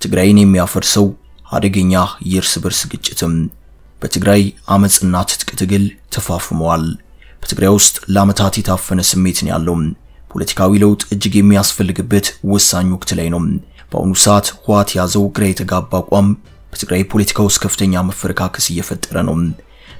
ትግራይን የሚያፈርሰው አደገኛ የእርስ በርስ ግጭትም በትግራይ አመጽና ትጥቅ ትግል ተፋፍመዋል። በትግራይ ውስጥ ለዓመታት የታፈነ ስሜት ነው ያለው። ፖለቲካዊ ለውጥ እጅግ የሚያስፈልግበት ወሳኝ ወቅት ላይ ነው። በአሁኑ ሰዓት ህወሓት የያዘው ግራ የተጋባ አቋም በትግራይ ፖለቲካ ውስጥ ከፍተኛ መፈረካከስ እየፈጠረ ነው።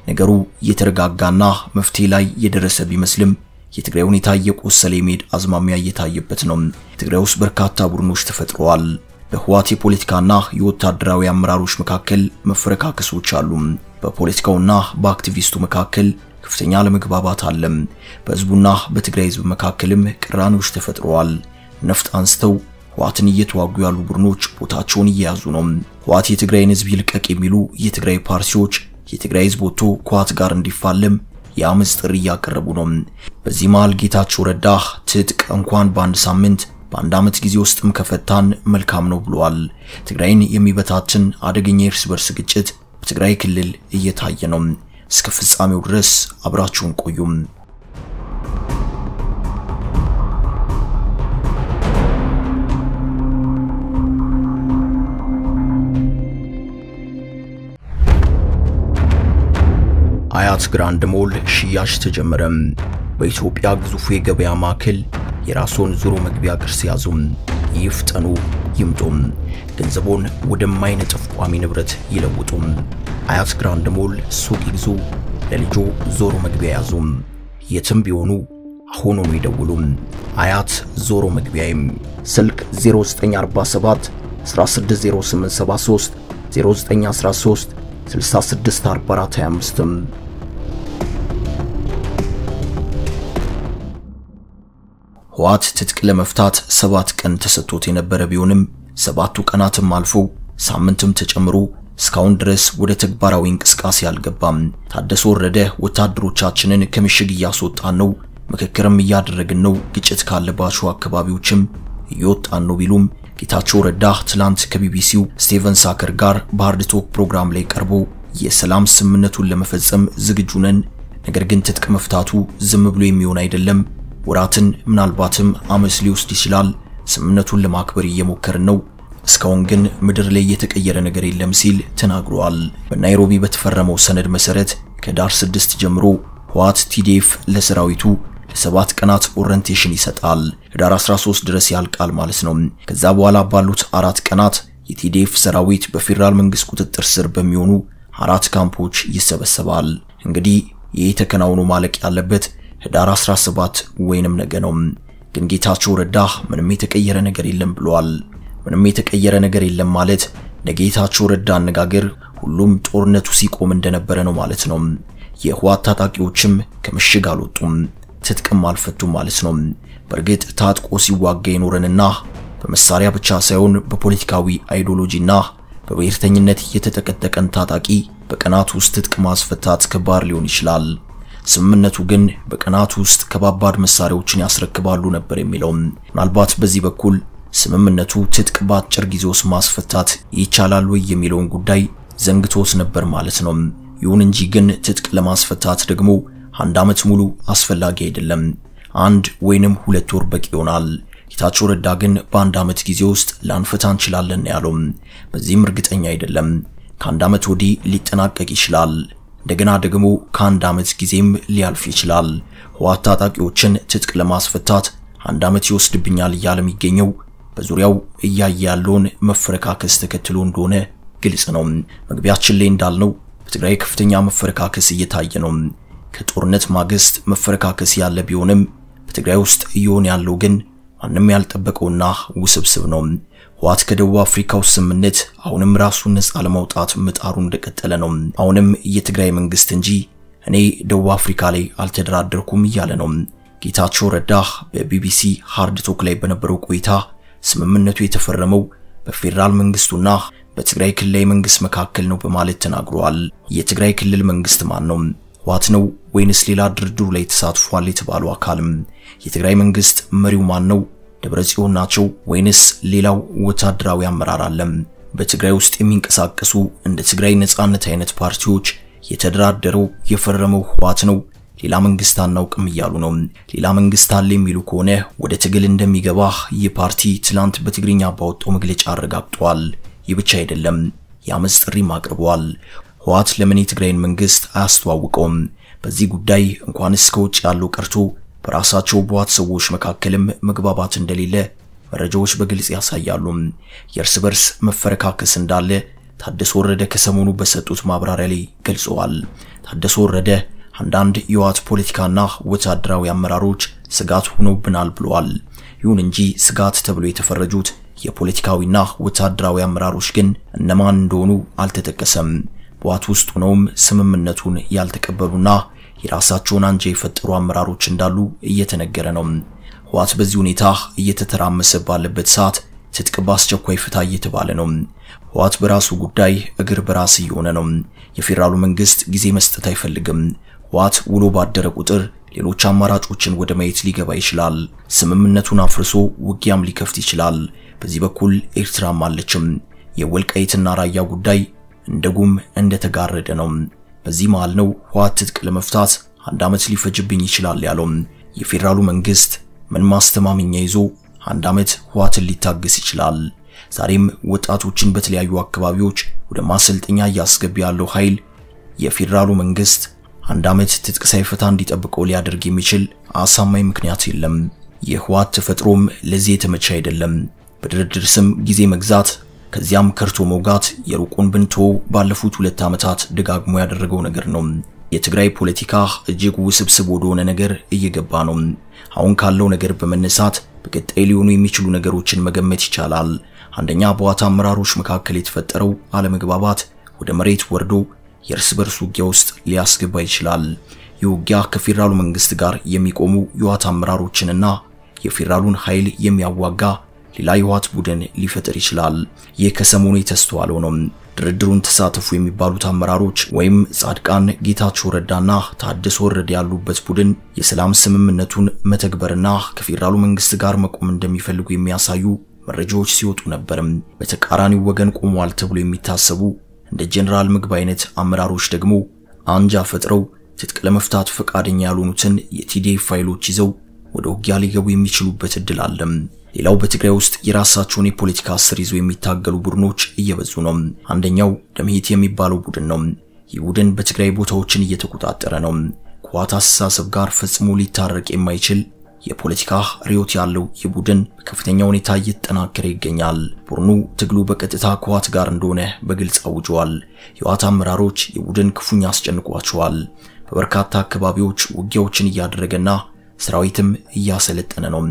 ነገሩ እየተረጋጋና መፍትሄ ላይ የደረሰ ቢመስልም የትግራይ ሁኔታ እየቆሰለ የመሄድ አዝማሚያ እየታየበት ነው። ትግራይ ውስጥ በርካታ ቡድኖች ተፈጥረዋል። በህወሓት የፖለቲካና የወታደራዊ አመራሮች መካከል መፈረካከሶች አሉ። በፖለቲካውና በአክቲቪስቱ መካከል ከፍተኛ አለመግባባት አለ። በህዝቡና በትግራይ ህዝብ መካከልም ቅራኔዎች ተፈጥረዋል። ነፍጥ አንስተው ህወሓትን እየተዋጉ ያሉ ቡድኖች ቦታቸውን እየያዙ ነው። ህወሓት የትግራይን ህዝብ ይልቀቅ የሚሉ የትግራይ ፓርቲዎች የትግራይ ህዝብ ወጥቶ ከህወሓት ጋር እንዲፋለም የአመፅ ጥሪ እያቀረቡ ነው። በዚህ መሃል ጌታቸው ረዳ ትጥቅ እንኳን በአንድ ሳምንት በአንድ ዓመት ጊዜ ውስጥም ከፈታን መልካም ነው ብለዋል። ትግራይን የሚበታትን አደገኛ የእርስ በርስ ግጭት በትግራይ ክልል እየታየ ነው። እስከ ፍጻሜው ድረስ አብራችሁን ቆዩም። አያት ግራንድ ሞል ሽያጭ ተጀመረ። በኢትዮጵያ ግዙፉ የገበያ ማዕከል የራስዎን ዞሮ መግቢያ ቅርስ ያዙም። ይፍጠኑ፣ ይምጡም። ገንዘቦን ወደማይነጥፍ ቋሚ ንብረት ይለውጡም። አያት ግራንድ ሞል ሱቅ ይግዙ፣ ለልጆ ዞሮ መግቢያ ያዙም። የትም ቢሆኑ አሁኑኑ ይደውሉም። አያት ዞሮ መግቢያም ስልክ 0947 160873 0913 664425 ህወሓት ትጥቅ ለመፍታት ሰባት ቀን ተሰጥቶት የነበረ ቢሆንም ሰባቱ ቀናትም አልፎ ሳምንትም ተጨምሮ እስካሁን ድረስ ወደ ተግባራዊ እንቅስቃሴ አልገባም። ታደሰ ወረደ ወታደሮቻችንን ከምሽግ እያስወጣን ነው፣ ምክክርም እያደረግን ነው፣ ግጭት ካለባቸው አካባቢዎችም እየወጣን ነው ቢሉም ጌታቸው ረዳ ትላንት ከቢቢሲው ስቴቨን ሳከር ጋር በሃርድ ቶክ ፕሮግራም ላይ ቀርቦ የሰላም ስምምነቱን ለመፈጸም ዝግጁ ነን፣ ነገር ግን ትጥቅ መፍታቱ ዝም ብሎ የሚሆን አይደለም፣ ወራትን ምናልባትም ዓመት ሊወስድ ይችላል። ስምምነቱን ለማክበር እየሞከርን ነው፣ እስካሁን ግን ምድር ላይ የተቀየረ ነገር የለም ሲል ተናግሯል። በናይሮቢ በተፈረመው ሰነድ መሰረት ከህዳር ስድስት ጀምሮ ህወሓት ቲዲኤፍ ለሰራዊቱ ለሰባት ቀናት orientation ይሰጣል። ህዳር 13 ድረስ ያልቃል ማለት ነው። ከዛ በኋላ ባሉት አራት ቀናት የቲዲኤፍ ሰራዊት በፌዴራል መንግስት ቁጥጥር ስር በሚሆኑ አራት ካምፖች ይሰበሰባል። እንግዲህ ይህ ተከናውኖ ማለቅ ያለበት ህዳር 17 ወይንም ነገ ነው። ግን ጌታቸው ረዳ ምንም የተቀየረ ነገር የለም ብለዋል። ምንም የተቀየረ ነገር የለም ማለት ለጌታቸው ረዳ አነጋገር ሁሉም ጦርነቱ ሲቆም እንደነበረ ነው ማለት ነው። የህወሓት ታጣቂዎችም ከምሽግ አልወጡም ትጥቅም አልፈቱም ማለት ነው። በእርግጥ ታጥቆ ሲዋጋ የኖረንና በመሳሪያ ብቻ ሳይሆን በፖለቲካዊ አይዲዮሎጂና በብሔርተኝነት የተጠቀጠቀን ታጣቂ በቀናት ውስጥ ትጥቅ ማስፈታት ከባድ ሊሆን ይችላል። ስምምነቱ ግን በቀናት ውስጥ ከባባድ መሳሪያዎችን ያስረክባሉ ነበር የሚለው። ምናልባት በዚህ በኩል ስምምነቱ ትጥቅ በአጭር ጊዜ ውስጥ ማስፈታት ይቻላል ወይ የሚለውን ጉዳይ ዘንግቶት ነበር ማለት ነው። ይሁን እንጂ ግን ትጥቅ ለማስፈታት ደግሞ አንድ ዓመት ሙሉ አስፈላጊ አይደለም። አንድ ወይንም ሁለት ወር በቂ ይሆናል። ጌታቸው ረዳ ግን በአንድ ዓመት ጊዜ ውስጥ ላንፈታ እንችላለን ያለው፣ በዚህም እርግጠኛ አይደለም። ከአንድ ዓመት ወዲህ ሊጠናቀቅ ይችላል። እንደገና ደግሞ ከአንድ ዓመት ጊዜም ሊያልፍ ይችላል። ህወሓት ታጣቂዎችን ትጥቅ ለማስፈታት አንድ ዓመት ይወስድብኛል እያለ የሚገኘው በዙሪያው እያየ ያለውን መፈረካከስ ተከትሎ እንደሆነ ግልጽ ነው። መግቢያችን ላይ እንዳልነው በትግራይ ከፍተኛ መፈረካከስ እየታየ ነው። ከጦርነት ማግስት መፈረካከስ ያለ ቢሆንም በትግራይ ውስጥ እየሆነ ያለው ግን ማንም ያልጠበቀውና ውስብስብ ነው። ህወሓት ከደቡብ አፍሪካው ስምምነት አሁንም ራሱን ነፃ ለማውጣት ምጣሩ እንደቀጠለ ነው። አሁንም የትግራይ መንግስት እንጂ እኔ ደቡብ አፍሪካ ላይ አልተደራደርኩም እያለ ነው። ጌታቸው ረዳ በቢቢሲ ሃርድ ቶክ ላይ በነበረው ቆይታ ስምምነቱ የተፈረመው በፌዴራል መንግስቱና በትግራይ ክልላዊ መንግስት መካከል ነው በማለት ተናግሯል። የትግራይ ክልል መንግስት ማን ነው? ህወሓት ነው ወይንስ ሌላ ድርድሩ ላይ ተሳትፏል የተባሉ አካልም? የትግራይ መንግስት መሪው ማን ነው? ደብረ ጽዮን ናቸው ወይንስ ሌላው ወታደራዊ አመራር አለም? በትግራይ ውስጥ የሚንቀሳቀሱ እንደ ትግራይ ነጻነት አይነት ፓርቲዎች የተደራደረው የፈረመው ህወሓት ነው ሌላ መንግስት አናውቅም እያሉ ነው። ሌላ መንግስት አለ የሚሉ ከሆነ ወደ ትግል እንደሚገባ ይህ ፓርቲ ትላንት በትግርኛ ባወጣው መግለጫ አረጋግጧል። ይህ ብቻ አይደለም፣ የአመፅ ጥሪም አቅርቧል። ህወሓት ለምን የትግራይን መንግስት አያስተዋውቀውም? በዚህ ጉዳይ እንኳንስ ከውጭ ያለው ቀርቶ በራሳቸው በህወሓት ሰዎች መካከልም መግባባት እንደሌለ መረጃዎች በግልጽ ያሳያሉ። የእርስ በርስ መፈረካከስ እንዳለ ታደሰ ወረደ ከሰሞኑ በሰጡት ማብራሪያ ላይ ገልጸዋል። ታደሰ ወረደ አንዳንድ የህወሓት ፖለቲካና ወታደራዊ አመራሮች ስጋት ሆኖብናል ብለዋል። ይሁን እንጂ ስጋት ተብሎ የተፈረጁት የፖለቲካዊና ወታደራዊ አመራሮች ግን እነማን እንደሆኑ አልተጠቀሰም። በህወሓት ውስጥ ሆነውም ስምምነቱን ያልተቀበሉና የራሳቸውን አንጃ የፈጠሩ አመራሮች እንዳሉ እየተነገረ ነው። ህወሓት በዚህ ሁኔታ እየተተራመሰ ባለበት ሰዓት ትጥቅ በአስቸኳይ ፍታ እየተባለ ነው። ህወሓት በራሱ ጉዳይ እግር በራስ እየሆነ ነው። የፌዴራሉ መንግስት ጊዜ መስጠት አይፈልግም። ህወሓት ውሎ ባደረ ቁጥር ሌሎች አማራጮችን ወደ ማየት ሊገባ ይችላል። ስምምነቱን አፍርሶ ውጊያም ሊከፍት ይችላል። በዚህ በኩል ኤርትራም አለችም። የወልቃይትና ራያ ጉዳይ እንደ ጉም እንደተጋረደ ነው። በዚህ መሃል ነው ህወሓት ትጥቅ ለመፍታት አንድ ዓመት ሊፈጅብኝ ይችላል ያለው። የፌዴራሉ መንግስት ምን ማስተማመኛ ይዞ አንድ ዓመት ህወሓትን ሊታገስ ይችላል? ዛሬም ወጣቶችን በተለያዩ አካባቢዎች ወደ ማሰልጠኛ እያስገባ ያለው ኃይል የፌዴራሉ መንግስት አንድ ዓመት ትጥቅ ሳይፈታ እንዲጠብቀው ሊያደርግ የሚችል አሳማኝ ምክንያት የለም። የህወሓት ተፈጥሮም ለዚህ የተመቸ አይደለም። በድርድር ስም ጊዜ መግዛት ከዚያም ከርቶ መውጋት የሩቁን ብንቶ ባለፉት ሁለት ዓመታት ደጋግሞ ያደረገው ነገር ነው። የትግራይ ፖለቲካ እጅግ ውስብስብ ወደሆነ ነገር እየገባ ነው። አሁን ካለው ነገር በመነሳት በቀጣይ ሊሆኑ የሚችሉ ነገሮችን መገመት ይቻላል። አንደኛ በህወሓት አመራሮች መካከል የተፈጠረው አለመግባባት ወደ መሬት ወርዶ የእርስ በርስ ውጊያ ውስጥ ሊያስገባ ይችላል። ይህ ውጊያ ከፌዴራሉ መንግስት ጋር የሚቆሙ የህወሓት አመራሮችንና የፌዴራሉን ኃይል የሚያዋጋ ሌላ የህወሓት ቡድን ሊፈጥር ይችላል። ይህ ከሰሞኑ የተስተዋለው ነው። ድርድሩን ተሳተፉ የሚባሉት አመራሮች ወይም ጻድቃን ጌታቸው ረዳና ታደሰ ወረደ ያሉበት ቡድን የሰላም ስምምነቱን መተግበርና ከፌዴራሉ መንግስት ጋር መቆም እንደሚፈልጉ የሚያሳዩ መረጃዎች ሲወጡ ነበርም። በተቃራኒው ወገን ቆመዋል ተብሎ የሚታሰቡ እንደ ጀነራል ምግብ አይነት አመራሮች ደግሞ አንጃ ፈጥረው ትጥቅ ለመፍታት ፈቃደኛ ያልሆኑትን የቲዲኤፍ ፋይሎች ይዘው ወደ ውጊያ ሊገቡ የሚችሉበት እድል አለም። ሌላው በትግራይ ውስጥ የራሳቸውን የፖለቲካ ስር ይዘው የሚታገሉ ቡድኖች እየበዙ ነው። አንደኛው ደምሂት የሚባለው ቡድን ነው። ይህ ቡድን በትግራይ ቦታዎችን እየተቆጣጠረ ነው። ከህወሓት አስተሳሰብ ጋር ፈጽሞ ሊታረቅ የማይችል የፖለቲካ ርዕዮት ያለው ይህ ቡድን በከፍተኛ ሁኔታ እየተጠናከረ ይገኛል። ቡድኑ ትግሉ በቀጥታ ከህወሓት ጋር እንደሆነ በግልጽ አውጀዋል። የህወሓት አመራሮች የቡድን ክፉኛ አስጨንቋቸዋል። በበርካታ አካባቢዎች ውጊያዎችን እያደረገና ሰራዊትም እያሰለጠነ ነው።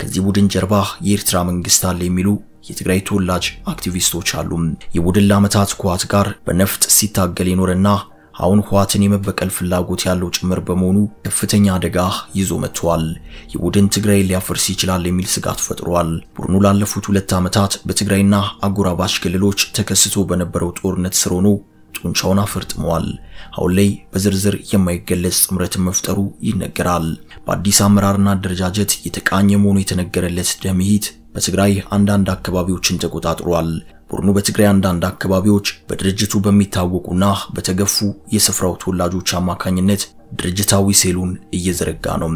ከዚህ ቡድን ጀርባ የኤርትራ መንግስት አለ የሚሉ የትግራይ ተወላጅ አክቲቪስቶች አሉ። ይህ ቡድን ለዓመታት ከህወሓት ጋር በነፍጥ ሲታገል የኖረና አሁን ህወሓትን የመበቀል ፍላጎት ያለው ጭምር በመሆኑ ከፍተኛ አደጋ ይዞ መጥቷል። ይህ ቡድን ትግራይ ሊያፈርስ ይችላል የሚል ስጋት ፈጥሯል። ቡድኑ ላለፉት ሁለት ዓመታት በትግራይና አጎራባች ክልሎች ተከስቶ በነበረው ጦርነት ስር ሆኖ ጡንቻውን አፈርጥመዋል። አሁን ላይ በዝርዝር የማይገለጽ ጥምረትን መፍጠሩ ይነገራል። በአዲስ አመራርና አደረጃጀት የተቃኘ መሆኑ የተነገረለት ደምሂት በትግራይ አንዳንድ አካባቢዎችን ተቆጣጥሯል። ቡድኑ በትግራይ አንዳንድ አካባቢዎች በድርጅቱ በሚታወቁና በተገፉ የስፍራው ተወላጆች አማካኝነት ድርጅታዊ ሴሉን እየዘረጋ ነው።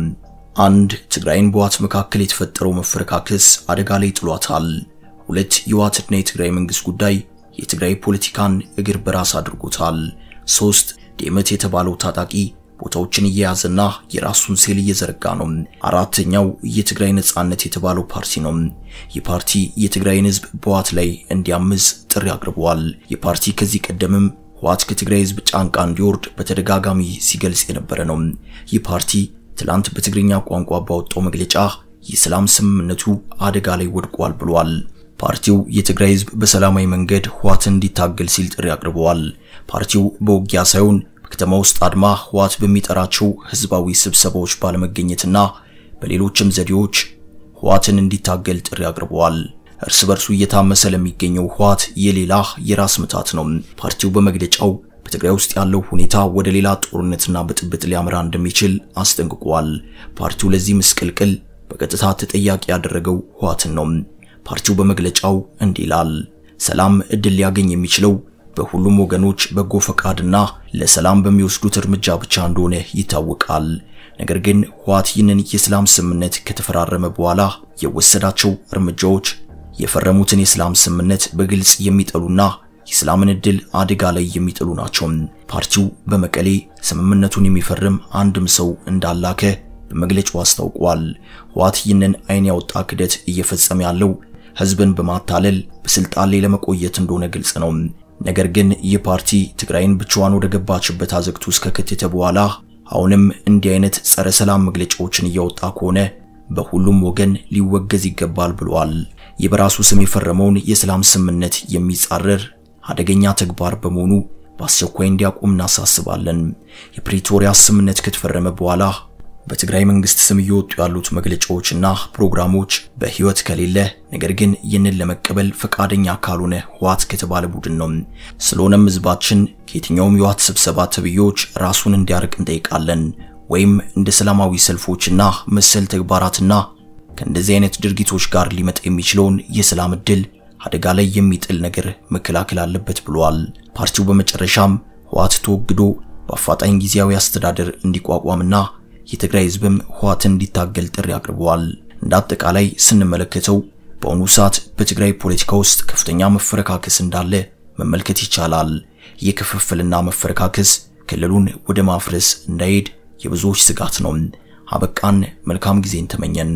አንድ ትግራይን በህወሓት መካከል የተፈጠረው መፈረካከስ አደጋ ላይ ጥሏታል። ሁለት የህወሓትና የትግራይ መንግስት ጉዳይ የትግራይ ፖለቲካን እግር በራስ አድርጎታል። ሶስት ዴመት የተባለው ታጣቂ ቦታዎችን እየያዘና የራሱን ሴል እየዘረጋ ነው። አራተኛው የትግራይ ነጻነት የተባለው ፓርቲ ነው። ይህ ፓርቲ የትግራይን ህዝብ በህወሓት ላይ እንዲያምጽ ጥሪ አቅርበዋል። ይህ ፓርቲ ከዚህ ቀደምም ህወሓት ከትግራይ ህዝብ ጫንቃ እንዲወርድ በተደጋጋሚ ሲገልጽ የነበረ ነው። ይህ ፓርቲ ትላንት በትግርኛ ቋንቋ ባወጣው መግለጫ የሰላም ስምምነቱ አደጋ ላይ ወድቋል ብሏል። ፓርቲው የትግራይ ህዝብ በሰላማዊ መንገድ ህወሓትን እንዲታገል ሲል ጥሪ አቅርበዋል። ፓርቲው በውጊያ ሳይሆን በከተማ ውስጥ አድማ ህወሓት በሚጠራቸው ህዝባዊ ስብሰባዎች ባለመገኘትና በሌሎችም ዘዴዎች ህወሓትን እንዲታገል ጥሪ አቅርበዋል። እርስ በርሱ እየታመሰ ለሚገኘው ህወሓት የሌላ የራስ ምታት ነው። ፓርቲው በመግለጫው በትግራይ ውስጥ ያለው ሁኔታ ወደ ሌላ ጦርነትና ብጥብጥ ሊያመራ እንደሚችል አስጠንቅቋል። ፓርቲው ለዚህ ምስቅልቅል በቀጥታ ተጠያቂ ያደረገው ህወሓትን ነው። ፓርቲው በመግለጫው እንዲህ ይላል። ሰላም እድል ሊያገኝ የሚችለው በሁሉም ወገኖች በጎ ፈቃድና ለሰላም በሚወስዱት እርምጃ ብቻ እንደሆነ ይታወቃል። ነገር ግን ህወሓት ይህንን የሰላም ስምምነት ከተፈራረመ በኋላ የወሰዳቸው እርምጃዎች የፈረሙትን የሰላም ስምምነት በግልጽ የሚጠሉና የሰላምን ዕድል አደጋ ላይ የሚጥሉ ናቸው። ፓርቲው በመቀሌ ስምምነቱን የሚፈርም አንድም ሰው እንዳላከ በመግለጫው አስታውቋል። ህወሓት ይህንን አይን ያወጣ ክደት እየፈጸመ ያለው ህዝብን በማታለል በስልጣን ላይ ለመቆየት እንደሆነ ግልጽ ነው። ነገር ግን ይህ ፓርቲ ትግራይን ብቻዋን ወደ ገባችበት አዘቅት ውስጥ ከከተተ በኋላ አሁንም እንዲህ አይነት ጸረ ሰላም መግለጫዎችን እያወጣ ከሆነ በሁሉም ወገን ሊወገዝ ይገባል ብሏል። ይህ በራሱ ስም የፈረመውን የሰላም ስምምነት የሚጻረር አደገኛ ተግባር በመሆኑ በአስቸኳይ እንዲያቆም እናሳስባለን። የፕሪቶሪያ ስምምነት ከተፈረመ በኋላ በትግራይ መንግስት ስም እየወጡ ያሉት መግለጫዎችና ፕሮግራሞች በህይወት ከሌለ ነገር ግን ይህንን ለመቀበል ፈቃደኛ ካልሆነ ህወሓት ከተባለ ቡድን ነው። ስለሆነም ህዝባችን ከየትኛውም የህወሓት ስብሰባ ተብዮች ራሱን እንዲያርቅ እንጠይቃለን። ወይም እንደ ሰላማዊ ሰልፎችና መሰል ተግባራትና ከእንደዚህ አይነት ድርጊቶች ጋር ሊመጣ የሚችለውን የሰላም ዕድል አደጋ ላይ የሚጥል ነገር መከላከል አለበት ብሏል። ፓርቲው በመጨረሻም ህወሓት ተወግዶ በአፋጣኝ ጊዜያዊ አስተዳደር እንዲቋቋምና የትግራይ ህዝብም ህወሓትን እንዲታገል ጥሪ አቅርበዋል። እንደ አጠቃላይ ስንመለከተው በአሁኑ ሰዓት በትግራይ ፖለቲካ ውስጥ ከፍተኛ መፈረካከስ እንዳለ መመልከት ይቻላል። ይህ ክፍፍልና መፈረካከስ ክልሉን ወደ ማፍረስ እንዳይሄድ የብዙዎች ስጋት ነው። አበቃን። መልካም ጊዜን ተመኘን።